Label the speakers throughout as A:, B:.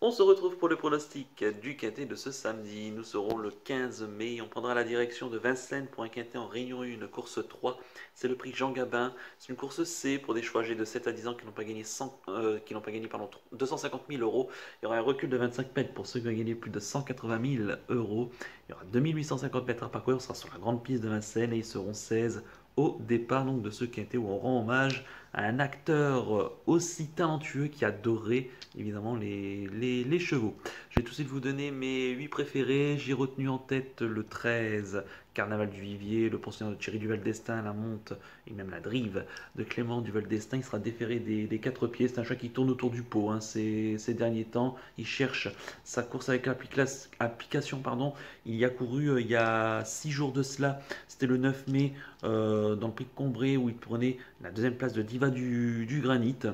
A: on se retrouve pour le pronostic du quintet de ce samedi. Nous serons le 15 mai, on prendra la direction de Vincennes pour un quintet en Réunion 1, course 3. C'est le prix Jean Gabin, c'est une course C pour des choix âgés de 7 à 10 ans qui n'ont pas gagné, 100, euh, qui n'ont pas gagné pardon, 250 000 euros. Il y aura un recul de 25 mètres pour ceux qui ont gagné plus de 180 000 euros. Il y aura 2850 mètres à parcourir, on sera sur la grande piste de Vincennes et ils seront 16 au départ donc, de ce quintet où on rend hommage à un acteur aussi talentueux qui adorait évidemment les, les, chevaux. Je vais tout de suite vous donner mes 8 préférés. J'ai retenu en tête le 13, Carnaval du Vivier, le pensionnaire de Thierry Duval d'Estaing, la monte et même la drive de Clément Duval d'Estaing. Il sera déféré des, quatre pieds. C'est un chat qui tourne autour du pot hein. ces, derniers temps. Il cherche sa course avec l'application. Pardon. Il y a couru euh, il y a 6 jours de cela. C'était le 9 mai euh, dans le prix de Combré où il prenait la deuxième place de Diva du, du Granit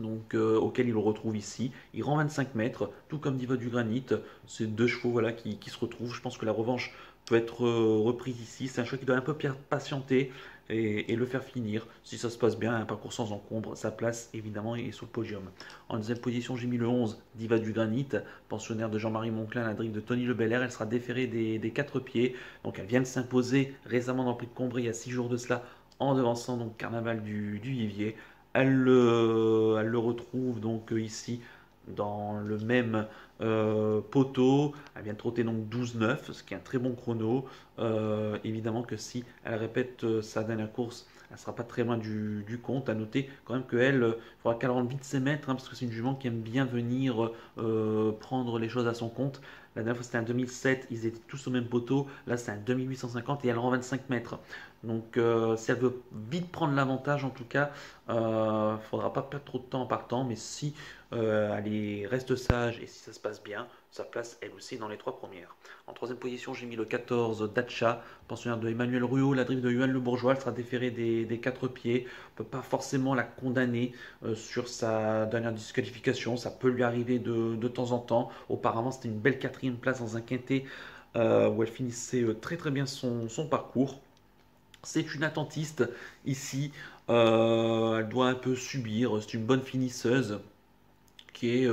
A: donc euh, auquel il le retrouve ici. Il rend 25 mètres, tout comme Diva du Granit. C'est deux chevaux voilà, qui, se retrouvent. Je pense que la revanche peut être euh, reprise ici. C'est un choix qui doit un peu patienter et, le faire finir. Si ça se passe bien, un parcours sans encombre, sa place évidemment est sur le podium. En deuxième position, j'ai mis le 11, Diva du Granit, pensionnaire de Jean-Marie Monclin, la drive de Tony Le Elle sera déférée des, quatre pieds. Donc elle vient de s'imposer récemment dans le prix de il y a six jours de cela en devançant donc Carnaval du, Vivier. Elle le, elle le retrouve donc ici dans le même euh, poteau. Elle vient de trotter donc 12-9, ce qui est un très bon chrono. Euh, évidemment que si elle répète euh, sa dernière course, elle sera pas très loin du, compte. À noter quand même qu'elle, il faudra qu'elle rentre vite ses mètres, hein, parce que c'est une jument qui aime bien venir prendre les choses à son compte. La dernière fois c'était un 2007, ils étaient tous au même poteau. Là c'est un 2850 et elle rend 25 mètres. Donc euh, si elle veut vite prendre l'avantage en tout cas, il euh, faudra pas perdre trop de temps en partant. Mais si euh, elle reste sage et si ça se passe bien, sa place elle aussi dans les trois premières. En troisième position j'ai mis le 14 Dacha, pensionnaire de Emmanuel Ruot. La drive de Yuan Le Bourgeois, elle sera déférée des, quatre pieds. On ne peut pas forcément la condamner sur sa dernière disqualification. Ça peut lui arriver de, temps en temps. Auparavant c'était une belle quatrième place dans un quintet euh, où elle finissait euh, très très bien son, parcours. C'est une attentiste ici. Euh, elle doit un peu subir. C'est une bonne finisseuse qui est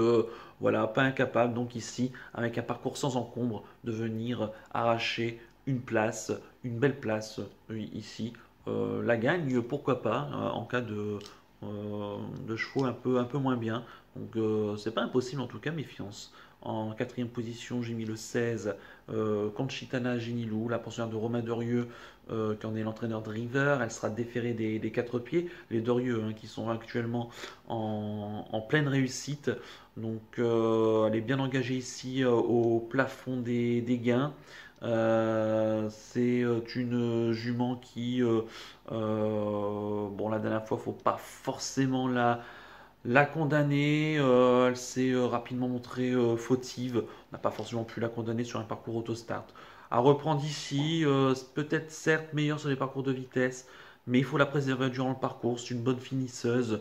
A: voilà pas incapable donc ici avec un parcours sans encombre de venir arracher une place, une belle place ici. la gagne pourquoi pas en cas de de chevaux un peu un peu moins bien. Donc c'est pas impossible en tout cas méfiance. En quatrième position, j'ai mis le 16, euh, Conchitana Genilou, la pensionnaire de Romain Dorieux, euh, qui en est l'entraîneur de River. Elle sera déférée des, quatre pieds. Les Dorieux, hein, qui sont actuellement en, pleine réussite. Donc, euh, elle est bien engagée ici au plafond des, gains. C'est une jument qui, bon, la dernière fois, faut pas forcément la la condamnée, euh, elle s'est euh, rapidement montrée euh, fautive. On n'a pas forcément pu la condamner sur un parcours autostart. À reprendre ici, peut-être certes meilleur sur les parcours de vitesse, mais il faut la préserver durant le parcours. C'est une bonne finisseuse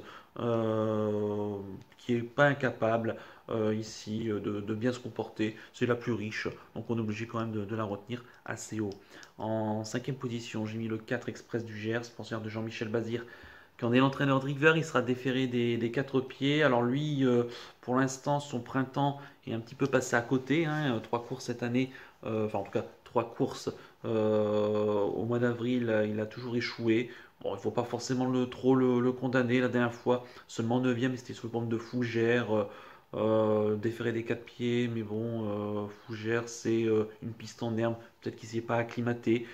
A: qui n'est pas incapable ici de, bien se comporter. C'est la plus riche, donc on est obligé quand même de, la retenir assez haut. En cinquième position, j'ai mis le 4 Express du Gers, pensionnaire de Jean-Michel Bazir quand on est l'entraîneur Driver, il sera déféré des, quatre pieds. Alors lui, euh, pour l'instant, son printemps est un petit peu passé à côté. Hein. Euh, trois courses cette année, euh, enfin en tout cas trois courses au mois d'avril, il a toujours échoué. Bon, il ne faut pas forcément trop le, condamner. La dernière fois, seulement 9ème, c'était sous le pompe de Fougère. Déféré des quatre pieds, mais bon, Fougère, c'est une piste en herbe, peut-être qu'il s'y est pas acclimaté.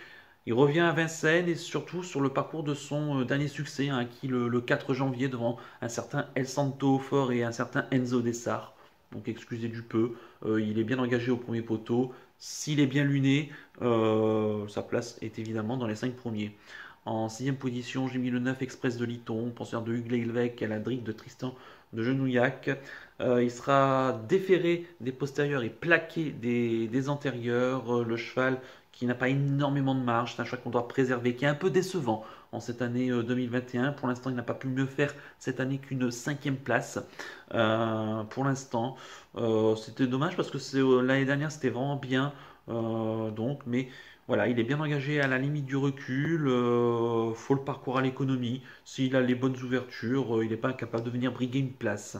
A: Il revient à Vincennes et surtout sur le parcours de son euh, dernier succès, hein, qui le, 4 janvier devant un certain El Santo Fort et un certain Enzo Dessart. Donc excusez du peu, euh, il est bien engagé au premier poteau. S'il est bien luné, euh, sa place est évidemment dans les 5 premiers. En sixième position, j'ai mis le 9 Express de Liton, penseur de Hugues Leilvec à la drigue de Tristan de Genouillac. il sera déféré des postérieurs et plaqué des, antérieurs. le cheval qui n'a pas énormément de marge. C'est un choix qu'on doit préserver, qui est un peu décevant en cette année 2021. Euh, pour l'instant, il n'a pas pu mieux faire cette année qu'une cinquième place. Euh, pour l'instant, euh, c'était dommage parce que l'année dernière, c'était vraiment bien. donc, mais voilà, il est bien engagé à la limite du recul. faut le parcours à l'économie. S'il a les bonnes ouvertures, il n'est pas incapable de venir briguer une place.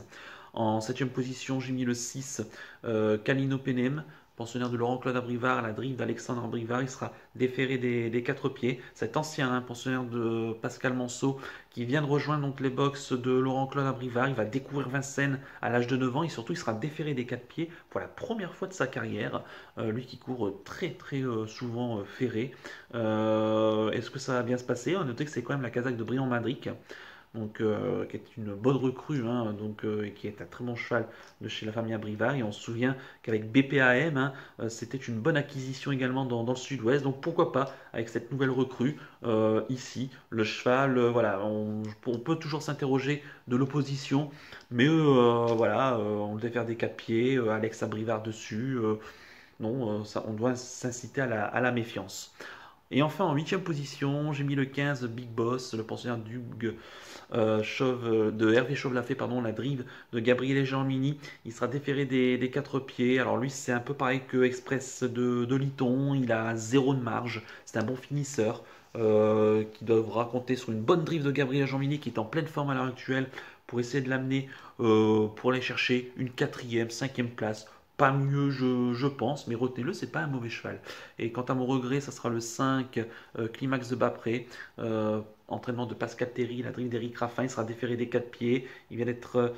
A: En septième position, j'ai mis le 6, euh, Calino Penem pensionnaire de Laurent-Claude Abrivard, la drive d'Alexandre Abrivard. Il sera déféré des, quatre pieds. Cet ancien hein, pensionnaire de Pascal Manceau qui vient de rejoindre donc les box de Laurent-Claude Abrivard. Il va découvrir Vincennes à l'âge de 9 ans et surtout il sera déféré des quatre pieds pour la première fois de sa carrière. Euh, lui qui court très très euh, souvent euh, ferré. Est-ce que ça va bien se passer? On noter que c'est quand même la casaque de Briand Madric euh, qui est une bonne recrue, hein, donc, euh, qui est un très bon cheval de chez la famille Abrivard. Et on se souvient qu'avec BPAM, hein, euh, c'était une bonne acquisition également dans, le sud-ouest. Donc pourquoi pas avec cette nouvelle recrue ici, le cheval, voilà, on, peut toujours s'interroger de l'opposition, mais voilà, on devait faire des quatre pieds, Alex Abrivard dessus. non, ça, on doit s'inciter à la méfiance. Et enfin, en huitième position, j'ai mis le 15 Big Boss, le pensionnaire euh, Chauve, de Hervé Chauve-Lafay, pardon, la drive de Gabriel Jean-Mini. Il sera déféré des, quatre pieds. Alors lui, c'est un peu pareil que Express de, de Liton. Il a zéro de marge. C'est un bon finisseur. Euh, qui devra compter sur une bonne drive de Gabriel Jean-Mini qui est en pleine forme à l'heure actuelle pour essayer de l'amener euh, pour aller chercher une quatrième, cinquième place pas mieux, je, pense, mais retenez-le, c'est pas un mauvais cheval. Et quant à mon regret, ça sera le 5, euh, Climax de Bapré, euh, entraînement de Pascal Terry, la drive d'Eric Raffin, il sera déféré des 4 pieds, il vient d'être... Euh,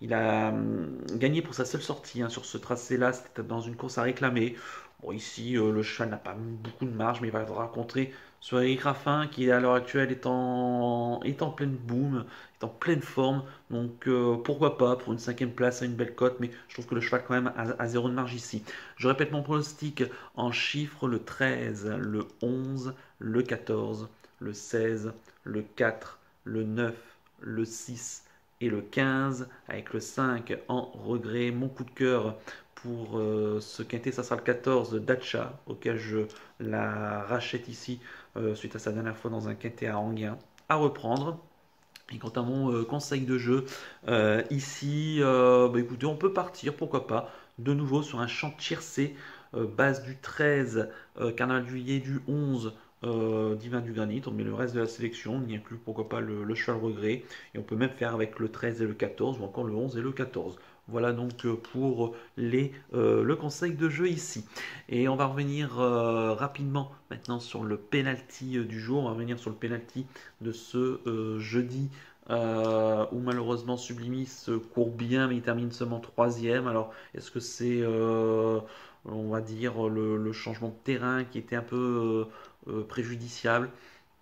A: il a hum, gagné pour sa seule sortie hein, sur ce tracé-là, c'était dans une course à réclamer. Bon, ici, le cheval n'a pas beaucoup de marge, mais il va raconter sur Eric Raffin, qui à l'heure actuelle est en, pleine boom, est en pleine forme. Donc euh, pourquoi pas pour une cinquième place à une belle cote, mais je trouve que le cheval quand même a, zéro de marge ici. Je répète mon pronostic en chiffres le 13, le 11, le 14, le 16, le 4, le 9, le 6 et le 15 avec le 5 en regret. Mon coup de cœur pour euh, ce quintet, ça sera le 14 Dacha, auquel je la rachète ici euh, suite à sa dernière fois dans un quintet à Anguien, à reprendre. Et quant à mon euh, conseil de jeu, ici, bah, écoutez, on peut partir, pourquoi pas, de nouveau sur un champ tiercé, base du 13, carnaval juillet du 11, divin du granit, on met le reste de la sélection, on y inclut pourquoi pas le, le, cheval regret, et on peut même faire avec le 13 et le 14, ou encore le 11 et le 14. Voilà donc euh, pour les, euh, le conseil de jeu ici. Et on va revenir euh, rapidement maintenant sur le penalty du jour. On va revenir sur le penalty de ce jeudi où malheureusement Sublimis court bien mais il termine seulement troisième. Alors est-ce que c'est on va dire le, changement de terrain qui était un peu préjudiciable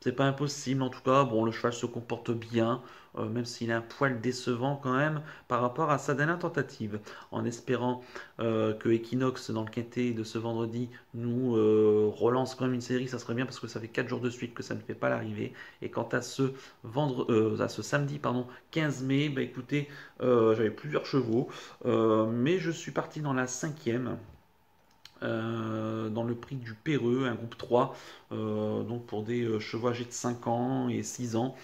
A: c'est pas impossible en tout cas. Bon, le cheval se comporte bien, euh, même s'il a un poil décevant quand même par rapport à sa dernière tentative. En espérant euh, que Equinox dans le quintet de ce vendredi nous euh, relance quand même une série, ça serait bien parce que ça fait 4 jours de suite que ça ne fait pas l'arrivée. Et quant à ce, vendre, à ce samedi pardon, 15 mai, bah écoutez, j'avais plusieurs chevaux, mais je suis parti dans la cinquième. Euh, dans le prix du Péreux, un groupe 3, euh, donc pour des euh, chevaux âgés de 5 ans et 6 ans,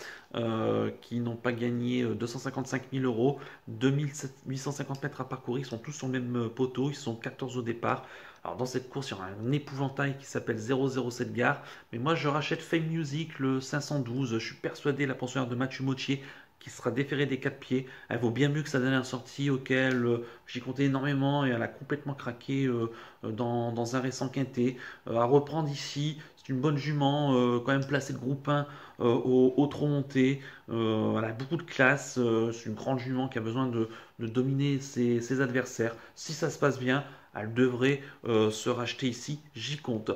A: qui n'ont pas gagné 255 000 euros, 2850 mètres à parcourir, ils sont tous sur le même poteau, ils sont 14 au départ. Alors dans cette course, il y aura un épouvantail qui s'appelle 007 Gare, mais moi je rachète Fame Music, le 512, je suis persuadé, la pensionnaire de Mathieu Motier, qui sera déférée des quatre pieds. Elle vaut bien mieux que sa dernière sortie auquel euh, j'y comptais énormément et elle a complètement craqué euh, dans, un récent quintet. Euh, à reprendre ici, c'est une bonne jument, quand même placée de groupe 1 au, au trop monté. elle a beaucoup de classe, c'est une grande jument qui a besoin de, dominer ses, adversaires. Si ça se passe bien, elle devrait se racheter ici, j'y compte.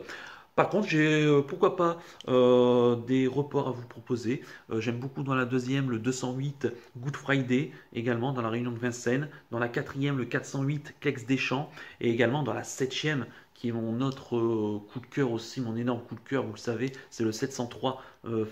A: Par contre, j'ai euh, pourquoi pas euh, des reports à vous proposer. Euh, j'aime beaucoup dans la deuxième le 208 Good Friday, également dans la Réunion de Vincennes. Dans la quatrième le 408 Clex Deschamps et également dans la septième qui est mon autre coup de cœur aussi, mon énorme coup de cœur, vous le savez, c'est le 703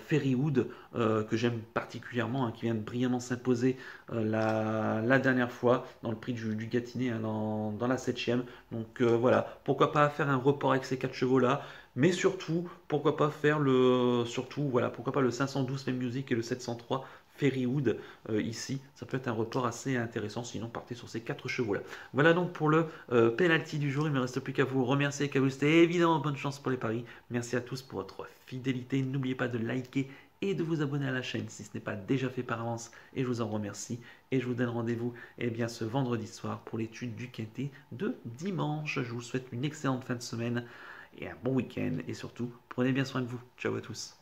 A: Ferrywood que j'aime particulièrement, hein, qui vient de brillamment s'imposer la, dernière fois dans le prix du, du hein, dans, dans, la septième. Donc voilà, pourquoi pas faire un report avec ces quatre chevaux là mais surtout, pourquoi pas faire le, surtout, voilà, pourquoi pas le 512 Fame Music et le 703 Ferrywood euh, ici. Ça peut être un report assez intéressant. Sinon, partez sur ces quatre chevaux-là. Voilà donc pour le euh, penalty du jour. Il ne me reste plus qu'à vous remercier, qu'à vous souhaiter évidemment bonne chance pour les paris. Merci à tous pour votre fidélité. N'oubliez pas de liker et de vous abonner à la chaîne si ce n'est pas déjà fait par avance. Et je vous en remercie. Et je vous donne rendez-vous eh bien, ce vendredi soir pour l'étude du quintet de dimanche. Je vous souhaite une excellente fin de semaine et un bon week-end. Et surtout, prenez bien soin de vous. Ciao à tous.